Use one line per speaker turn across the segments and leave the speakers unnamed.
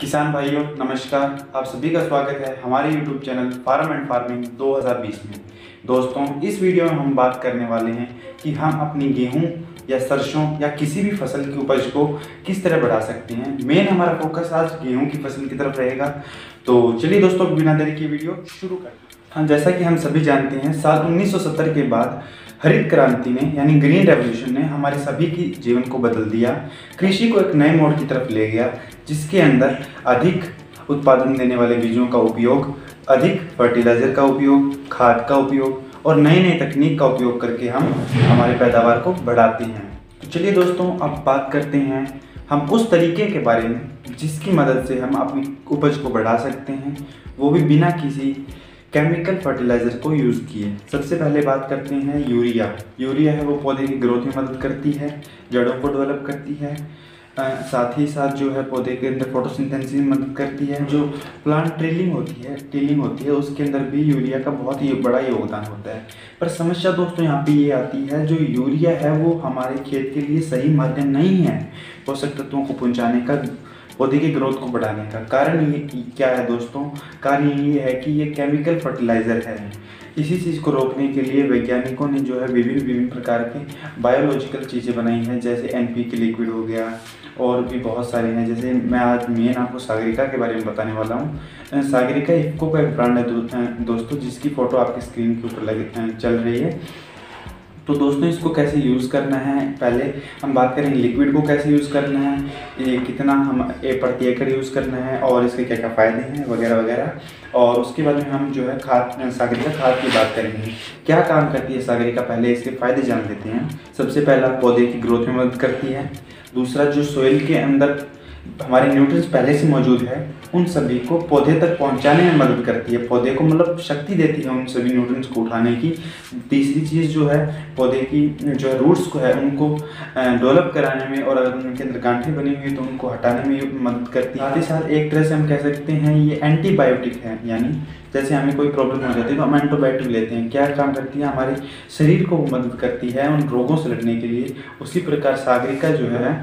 किसान भाइयों, नमस्कार। आप सभी का स्वागत है हमारे YouTube channel farm and farming 2020 में। दोस्तों, इस वीडियो में हम बात करने वाले हैं कि हम अपनी गेहूँ या सरसों या किसी भी फ़सल की उपज को किस तरह बढ़ा सकते हैं। मेन हमारा फोकस आज गेहूँ की फ़सल की तरफ़ रहेगा। तो चलिए दोस्तों, बिना देरी की वीडियो शुरू करते हैं। हाँ जैसा कि हम सभी जानते हैं, साल 1970 के बाद हरित क्रांति ने, यानी ग्रीन रेवोल्यूशन ने हमारे सभी की जीवन को बदल दिया। कृषि को एक नए मोड़ की तरफ़ ले गया। जिसके अंदर अधिक उत्पादन देने वाले बीजों का उपयोग, अधिक फर्टिलाइज़र का उपयोग, खाद का उपयोग और नई नई तकनीक का उपयोग करके हम हमारे पैदावार को बढ़ाते हैं। तो चलिए दोस्तों, अब बात करते हैं हम उस तरीके के बारे में जिसकी मदद से हम अपनी उपज को बढ़ा सकते हैं। वो भी बिना किसी केमिकल फर्टिलाइज़र को यूज़ किए। सबसे पहले बात करते हैं यूरिया। यूरिया है वो पौधे की ग्रोथ में मदद करती है, जड़ों को डेवलप करती है। साथ ही साथ जो है पौधे के अंदर फोटोसिंथेसिस मदद करती है, जो प्लांट ट्रिलिंग होती है ट्रेलिंग होती है, उसके अंदर भी यूरिया का बहुत ही बड़ा योगदान होता है। पर समस्या दोस्तों यहाँ पे ये आती है, जो यूरिया है वो हमारे खेत के लिए सही माध्यम नहीं है। पोषक तत्वों को पहुँचाने का पौधे की ग्रोथ को बढ़ाने का कारण ये क्या है दोस्तों? कारण ये है कि ये केमिकल फर्टिलाइज़र है। इसी चीज़ को रोकने के लिए वैज्ञानिकों ने जो है विभिन्न विभिन्न प्रकार के बायोलॉजिकल चीज़ें बनाई हैं, जैसे एनपी के लिक्विड हो गया और भी बहुत सारे हैं। जैसे मैं आज मेन आपको सागरिका के बारे में बताने वाला हूँ। सागरिका इफ्को का एक ब्रांड है दोस्तों, जिसकी फ़ोटो आपकी स्क्रीन के ऊपर लगे चल रही है। तो दोस्तों, इसको कैसे यूज़ करना है? पहले हम बात करेंगे लिक्विड को कैसे यूज़ करना है, ये कितना हम ए प्रति एकड़ यूज़ करना है, और इसके क्या क्या फ़ायदे हैं, वगैरह वगैरह। और उसके बाद में हम जो है खाद सागरिका खाद की बात करेंगे। क्या काम करती है सागरिका पहले इसके फ़ायदे जान लेते हैं। सबसे पहला, पौधे की ग्रोथ में मदद करती है। दूसरा, जो सोइल के अंदर हमारे न्यूट्रिएंट्स पहले से मौजूद है, उन सभी को पौधे तक पहुँचाने में मदद करती है। पौधे को मतलब शक्ति देती है उन सभी न्यूट्रिएंट्स को उठाने की। तीसरी चीज़ जो है, पौधे की जो है रूट्स को है, उनको डेवलप कराने में और अगर उनके अंदर गांठें बनी हुई है तो उनको हटाने में मदद करती है। साथ ही साथ एक तरह से हम कह सकते हैं, ये एंटीबायोटिक है, यानी जैसे हमें कोई प्रॉब्लम हो जाती है तो हम एंटीबायोटिक लेते हैं। क्या काम करती है? हमारे शरीर को मदद करती है उन रोगों से लड़ने के लिए। उसी प्रकार सागरिका जो है,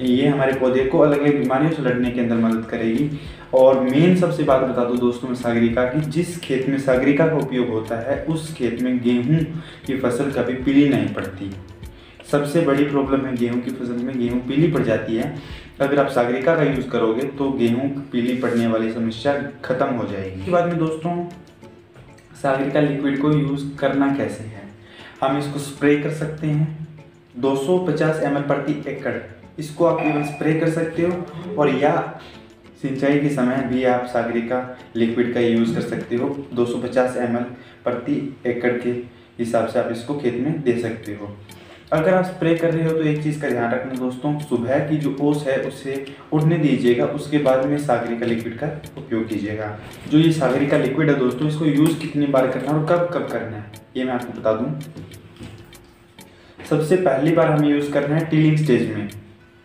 ये हमारे पौधे को अलग अलग बीमारियों से लड़ने के अंदर मदद करेगी। और मेन सबसे बात बता दूँ दोस्तों में सागरिका की जिस खेत में सागरिका का उपयोग होता है, उस खेत में गेहूँ की फ़सल कभी पीली नहीं पड़ती। सबसे बड़ी प्रॉब्लम है गेहूँ की फ़सल में। गेहूँ पीली पड़ जाती है। अगर आप सागरिका का यूज़ करोगे तो गेहूँ पीली पड़ने वाली समस्या खत्म हो जाएगी। इसके बाद में दोस्तों, सागरिका लिक्विड को यूज़ करना कैसे है? हम इसको स्प्रे कर सकते हैं। 250 ml प्रति एकड़। इसको आप केवल स्प्रे कर सकते हो और या सिंचाई के समय भी आप सागरिका लिक्विड का यूज़ कर सकते हो। 250 ml प्रति एकड़ के हिसाब से आप इसको खेत में दे सकते हो। अगर आप स्प्रे कर रहे हो तो एक चीज़ का ध्यान रखना दोस्तों, सुबह की जो ओस है उसे उड़ने दीजिएगा, उसके बाद में सागरिका लिक्विड का उपयोग कीजिएगा। जो ये सागरिका लिक्विड है दोस्तों, इसको यूज़ कितनी बार करना है और कब कब करना है, ये मैं आपको बता दूँ। सबसे पहली बार हमें यूज़ करना है टीलिंग स्टेज में।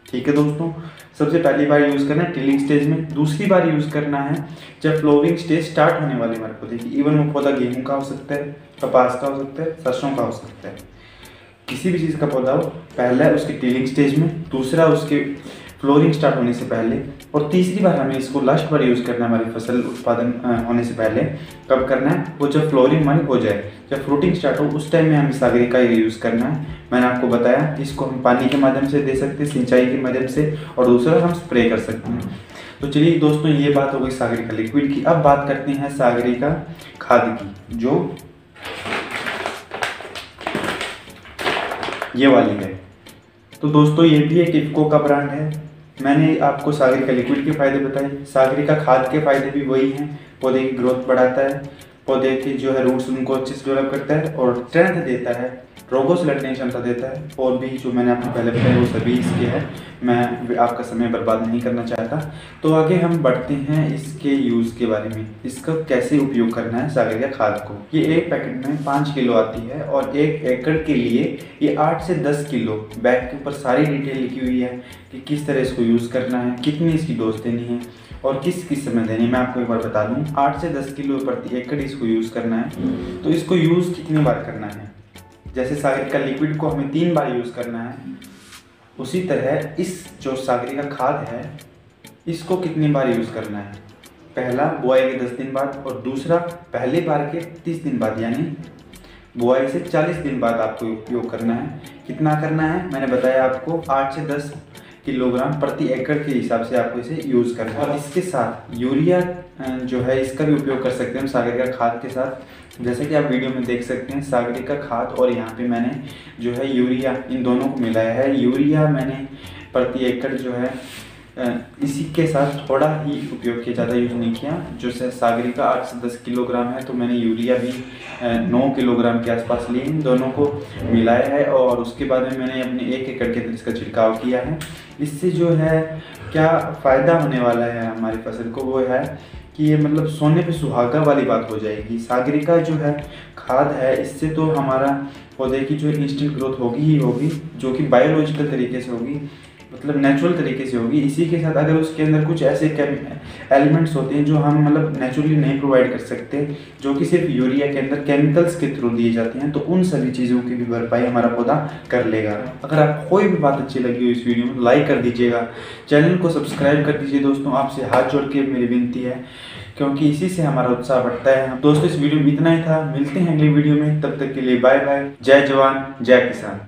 ठीक है दोस्तों? सबसे पहली बार यूज़ करना है टिलिंग स्टेज में। दूसरी बार यूज़ करना है जब फ्लोविंग स्टेज स्टार्ट होने वाले हमारे पौधे की इवन वो पौधा गेहूँ का हो सकता है, कपास का हो सकता है, सरसों का हो सकता है। किसी भी चीज़ का पौधा हो, पहला उसके टिलिंग स्टेज में, दूसरा उसके फ्लोरिंग स्टार्ट होने से पहले, और तीसरी बार हमें इसको लास्ट बार यूज़ करना है हमारी फ़सल उत्पादन होने से पहले। कब करना है? वो जब फ्लोरिंग हमारी हो जाए, जब फ्रूटिंग स्टार्ट हो, उस टाइम में हमें सागरी का यूज़ करना है। मैंने आपको बताया, इसको हम पानी के माध्यम से दे सकते हैं, सिंचाई के माध्यम से, और दूसरा हम स्प्रे कर सकते हैं। तो चलिए दोस्तों, ये बात हो गई सागरी का लिक्विड की। अब बात करते हैं सागरी का खाद की, जो ये वाली है। तो दोस्तों, ये भी एक इफ्को का ब्रांड है। मैंने आपको सागरी का लिक्विड के फ़ायदे बताए। सागरी का खाद के फ़ायदे भी वही हैं। पौधे की ग्रोथ बढ़ाता है। पौधे की जो है रूट्स उनको अच्छे से डेवलप करता है और स्ट्रेंथ देता है, रोगों से लड़ने की क्षमता देता है। और भी जो मैंने आपको पहले बताया, वो सभी इसके हैं। मैं आपका समय बर्बाद नहीं करना चाहता। तो आगे हम बढ़ते हैं इसके यूज़ के बारे में। इसका कैसे उपयोग करना है सागरिया खाद को? ये एक पैकेट में पाँच किलो आती है और एक एकड़ के लिए ये आठ से दस किलो। बैग के ऊपर सारी डिटेल लिखी हुई है कि किस तरह इसको यूज़ करना है, कितनी इसकी डोज देनी है। और किस किस समय देनी मैं आपको एक बार बता दूँ। आठ से दस किलो प्रति एकड़ इसको यूज़ करना है। तो इसको यूज़ कितनी बार करना है? जैसे सागरी का लिक्विड को हमें तीन बार यूज़ करना है। उसी तरह इस जो सागरी का खाद है, इसको कितनी बार यूज़ करना है? पहला, बुआई के दस दिन बाद और दूसरा, पहले बार के तीस दिन बाद, यानी बुआई से चालीस दिन बाद आपको उपयोग करना है। कितना करना है? मैंने बताया आपको, आठ से दस किलोग्राम प्रति एकड़ के हिसाब से आपको इसे यूज़ करना है और इसके साथ यूरिया जो है, इसका भी उपयोग कर सकते हैं सागरिका खाद के साथ। जैसे कि आप वीडियो में देख सकते हैं सागरिका खाद और यहाँ पे मैंने जो है यूरिया, इन दोनों को मिलाया है। यूरिया मैंने प्रति एकड़ जो है इसी के साथ थोड़ा ही उपयोग किया, ज़्यादा यूज़ नहीं किया। जो से सागरिका आठ से दस किलोग्राम है तो मैंने यूरिया भी नौ किलोग्राम के आसपास ली इन दोनों को मिलाया है और उसके बाद में मैंने अपने एक एकड़ के अंदर इसका छिड़काव किया है। इससे जो है, क्या फ़ायदा होने वाला है हमारी फ़सल को? वो है कि ये मतलब सोने पे सुहागा वाली बात हो जाएगी। सागरिका जो है खाद है, इससे तो हमारा पौधे की जो इंस्टेंट ग्रोथ होगी ही होगी, जो कि बायोलॉजिकल तरीके से होगी। मतलब नेचुरल तरीके से होगी। इसी के साथ अगर उसके अंदर कुछ ऐसे एलिमेंट्स होते हैं जो हम मतलब नेचुरली नहीं प्रोवाइड कर सकते, जो कि सिर्फ़ यूरिया के अंदर केमिकल्स के थ्रू दिए जाते हैं तो उन सभी चीज़ों की भी भरपाई हमारा पौधा कर लेगा। अगर आप कोई भी बात अच्छी लगी हो इस वीडियो में लाइक कर दीजिएगा। चैनल को सब्सक्राइब कर दीजिए दोस्तों, आपसे हाथ जोड़ के मेरी विनती है, क्योंकि इसी से हमारा उत्साह बढ़ता है। दोस्तों, इस वीडियो में इतना ही था। मिलते हैं अगली वीडियो में। तब तक के लिए बाय बाय जय जवान, जय किसान।